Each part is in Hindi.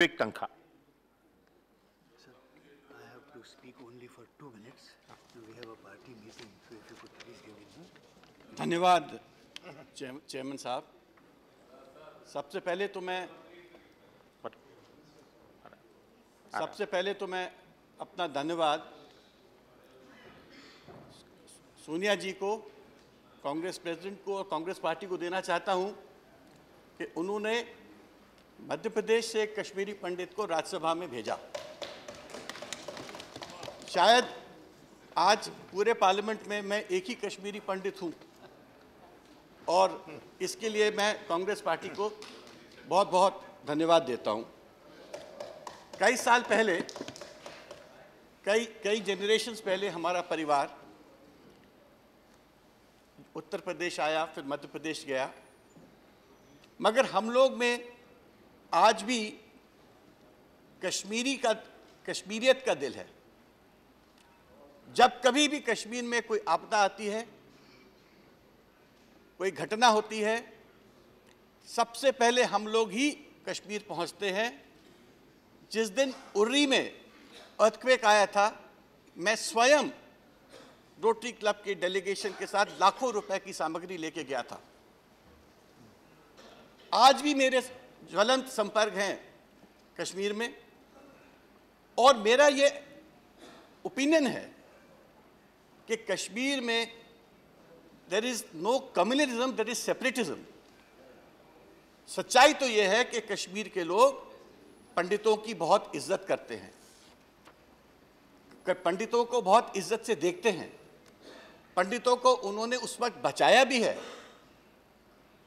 Vic Tankha. I have to speak only for two minutes. We have a party meeting, so if you could please give me. धन्यवाद चेय- चेयरमैन साहब सबसे पहले तो मैं सबसे पहले तो मैं अपना धन्यवाद सोनिया जी को कांग्रेस प्रेसिडेंट को और कांग्रेस पार्टी को देना चाहता हूँ कि उन्होंने मध्य प्रदेश से एक कश्मीरी पंडित को राज्यसभा में भेजा। शायद आज पूरे पार्लियामेंट में मैं एक ही कश्मीरी पंडित हूँ और इसके लिए मैं कांग्रेस पार्टी को बहुत बहुत धन्यवाद देता हूँ। कई साल पहले, कई कई जनरेशन्स पहले हमारा परिवार उत्तर प्रदेश आया, फिर मध्य प्रदेश गया। मगर हम लोग में आज भी कश्मीरी का, कश्मीरियत का दिल है। जब कभी भी कश्मीर में कोई आपदा आती है, कोई घटना होती है, सबसे पहले हम लोग ही कश्मीर पहुँचते हैं। जिस दिन उर्री में अर्थक्वेक आया था, मैं स्वयं रोटरी क्लब के डेलीगेशन के साथ लाखों रुपए की सामग्री लेके गया था। आज भी मेरे ज्वलंत संपर्क हैं कश्मीर में। और मेरा ये ओपिनियन है कि कश्मीर में there is no communalism there is separatism सच्चाई तो यह है कि कश्मीर के लोग पंडितों की बहुत इज़्ज़त करते हैं। पंडितों को बहुत इज़्ज़त से देखते हैं। पंडितों को उन्होंने उस वक्त बचाया भी है।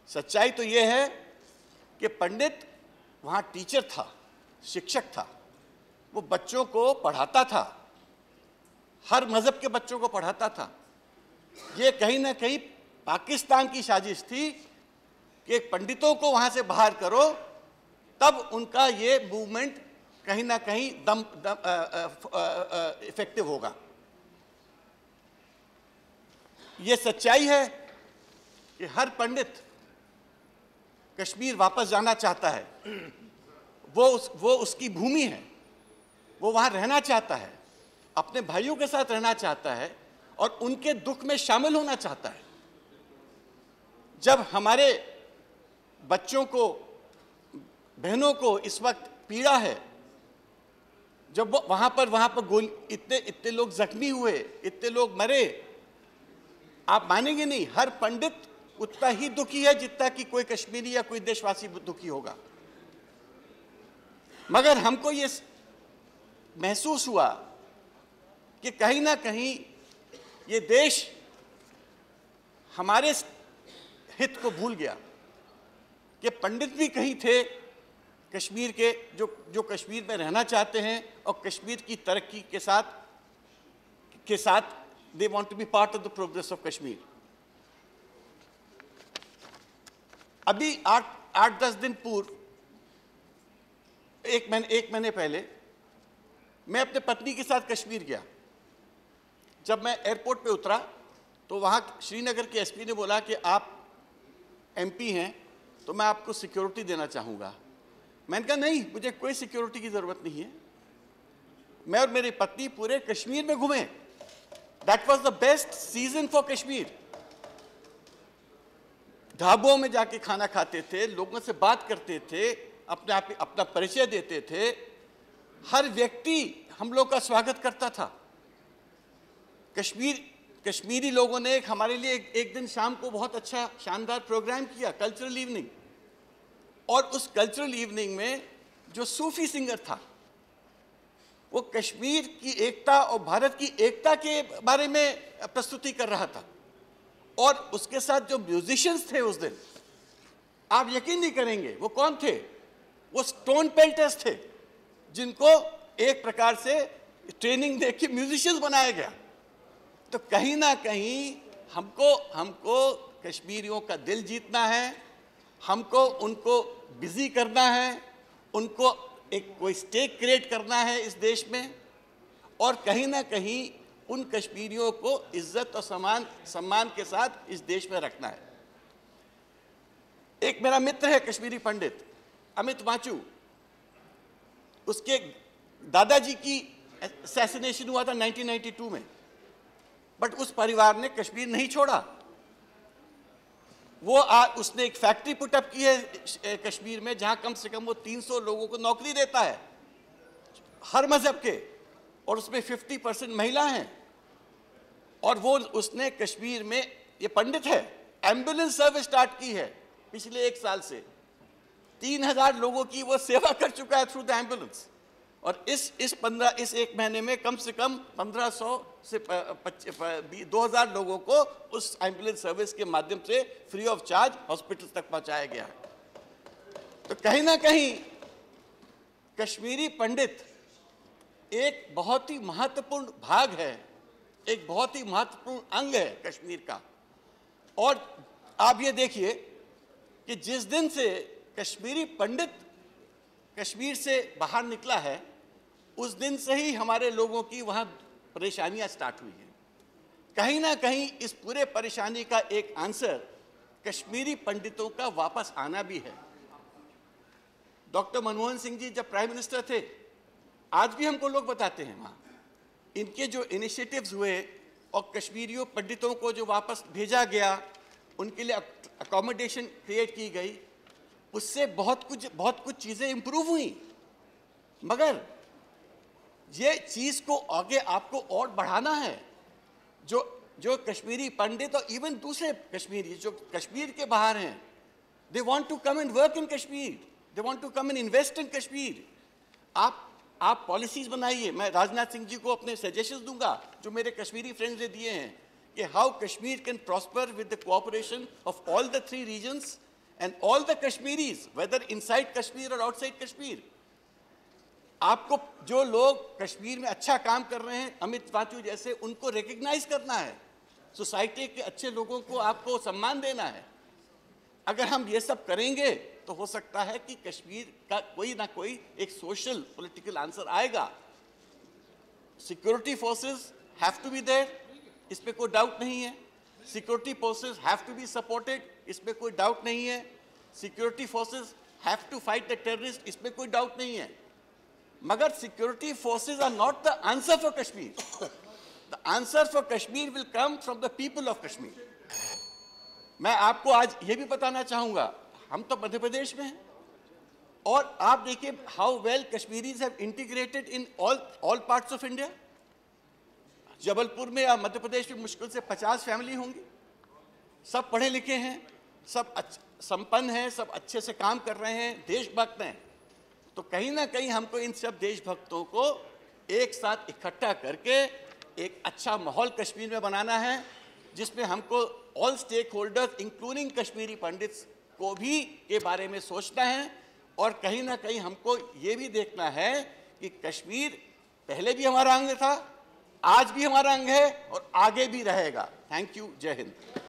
सच्चाई तो यह है कि पंडित वहाँ टीचर था शिक्षक था। वो बच्चों को पढ़ाता था। हर मज़हब के बच्चों को पढ़ाता था। ये कहीं ना कहीं पाकिस्तान की साजिश थी कि पंडितों को वहाँ से बाहर करो तब उनका ये मूवमेंट कहीं ना कहीं दम, दम इफ़ेक्टिव होगा। ये सच्चाई है कि हर पंडित कश्मीर वापस जाना चाहता है, वो उस, वो उसकी भूमि है, वो वहाँ रहना चाहता है, अपने भाइयों के साथ रहना चाहता है और उनके दुख में शामिल होना चाहता है। जब हमारे बच्चों को, बहनों को इस वक्त पीड़ा है, जब वो वहाँ पर वहाँ पर गोल, इतने इतने लोग जख्मी हुए, इतने लोग मरे, आप मानेंगे नहीं, हर पंडित उतना ही दुखी है जितना कि कोई कश्मीरी या कोई देशवासी दुखी होगा। मगर हमको ये महसूस हुआ कि कहीं ना कहीं ये देश हमारे हित को भूल गया कि पंडित भी कहीं थे कश्मीर के, जो जो कश्मीर में रहना चाहते हैं और कश्मीर की तरक्की के साथ के साथ they want to be part of the progress of Kashmir. अभी आठ आठ, दस दिन पूर्व, एक महीने एक महीने पहले, मैं अपने पत्नी के साथ कश्मीर गया। जब मैं एयरपोर्ट पे उतरा तो वहाँ श्रीनगर के एसपी ने बोला कि आप एमपी हैं तो मैं आपको सिक्योरिटी देना चाहूँगा। मैंने कहा, नहीं, मुझे कोई सिक्योरिटी की ज़रूरत नहीं है। मैं और मेरी पत्नी पूरे कश्मीर में घूमे। That was the best season for Kashmir ढाबों में जाके खाना खाते थे लोगों से बात करते थे अपने आप अपना परिचय देते थे। हर व्यक्ति हम लोग का स्वागत करता था। कश्मीर कश्मीरी लोगों ने एक हमारे लिए एक, एक दिन शाम को बहुत अच्छा शानदार प्रोग्राम किया कल्चरल इवनिंग और उस कल्चरल इवनिंग में जो सूफी सिंगर था वो कश्मीर की एकता और भारत की एकता के बारे में प्रस्तुति कर रहा था। और उसके साथ जो म्यूजिशियंस थे उस दिन, आप यकीन नहीं करेंगे, वो कौन थे? वो स्टोन पेंटर्स थे, जिनको एक प्रकार से ट्रेनिंग दे के म्यूजिशियंस बनाया गया। तो कहीं ना कहीं हमको हमको कश्मीरियों का दिल जीतना है, हमको उनको बिज़ी करना है, उनको एक कोई स्टेक क्रिएट करना है इस देश में, और कहीं ना कहीं उन कश्मीरियों को इज़्ज़त और सम्मान सम्मान के साथ इस देश में रखना है। एक मेरा मित्र है कश्मीरी पंडित अमित वाचू। उसके दादाजी की असैसिनेशन हुआ था 1992 में। बट उस परिवार ने कश्मीर नहीं छोड़ा। वो आ, उसने एक फैक्ट्री पुटअप की है कश्मीर में जहाँ कम से कम वो 300 लोगों को नौकरी देता है हर मज़हब के। और उसमें 50 परसेंट महिला हैं। और वो उसने कश्मीर में, ये पंडित है एंबुलेंस सर्विस स्टार्ट की है, पिछले एक साल से। तीन हज़ार लोगों की वो सेवा कर चुका है थ्रू द एंबुलेंस और इस इस पंद्रह, इस एक महीने में कम से कम पंद्रह सौ से दो हज़ार लोगों को उस एंबुलेंस सर्विस के माध्यम से फ्री ऑफ़ चार्ज हॉस्पिटल तक पहुँचाया गया। तो कहीं ना कहीं कश्मीरी पंडित एक बहुत ही महत्वपूर्ण भाग है। एक बहुत ही महत्वपूर्ण अंग है कश्मीर का। और आप ये देखिए कि जिस दिन से कश्मीरी पंडित कश्मीर से बाहर निकला है, उस दिन से ही हमारे लोगों की वहाँ परेशानियाँ स्टार्ट हुई हैं। कहीं ना कहीं इस पूरे परेशानी का एक आंसर कश्मीरी पंडितों का वापस आना भी है। डॉक्टर मनमोहन सिंह जी जब प्राइम मिनिस्टर थे, आज भी हमको लोग बताते हैं वहाँ। इनके जो इनिशिएटिव्स हुए और कश्मीरियों पंडितों को जो वापस भेजा गया, उनके लिए अकोमोडेशन क्रिएट की गई। उससे बहुत कुछ बहुत कुछ चीज़ें इंप्रूव हुई। मगर ये चीज़ को आगे आपको और बढ़ाना है। जो जो कश्मीरी पंडित और इवन दूसरे कश्मीरी जो कश्मीर के बाहर हैं they want to come and work in Kashmir they want to come and invest in Kashmir. आप आप पॉलिसीज़ बनाइए। मैं राजनाथ सिंह जी को अपने सजेशन दूँगा, जो मेरे कश्मीरी फ्रेंड्स ने दिए हैं, कि how Kashmir can prosper with the cooperation of all the three regions and all the Kashmiris whether inside Kashmir और आउटसाइड कश्मीर आपको जो लोग कश्मीर में अच्छा काम कर रहे हैं, अमित वाचू जैसे, उनको रिकग्नाइज करना है। सोसाइटी के अच्छे लोगों को आपको सम्मान देना है। अगर हम ये सब करेंगे तो हो सकता है कि कश्मीर का कोई ना कोई एक सोशल पॉलिटिकल आंसर आएगा। Security forces have to be there इस पर कोई डाउट नहीं है। Security forces have to be supported इसमें कोई डाउट नहीं है। Security forces have to fight the terrorist इसमें कोई डाउट नहीं है। मगर security forces are not the answer for Kashmir. The answer for Kashmir will come from the people of Kashmir. मैं आपको आज ये भी बताना चाहूँगा, हम तो मध्य प्रदेश में हैं। और आप देखिए how well Kashmiris have integrated in all all parts of India Jabalpur में या मध्य प्रदेश में मुश्किल से 50 फैमिली होंगी। सब पढ़े लिखे हैं, सब संपन्न हैं, सब अच्छे से काम कर रहे हैं, देशभक्त हैं। तो कहीं ना कहीं हमको इन सब देशभक्तों को एक साथ इकट्ठा करके एक अच्छा माहौल कश्मीर में बनाना है। जिसमें हमको all stakeholders including Kashmiri Pandit को भी के बारे में सोचना है और कहीं ना कहीं हमको ये भी देखना है कि कश्मीर पहले भी हमारा अंग था, आज भी हमारा अंग है और आगे भी रहेगा। थैंक यू जय हिंद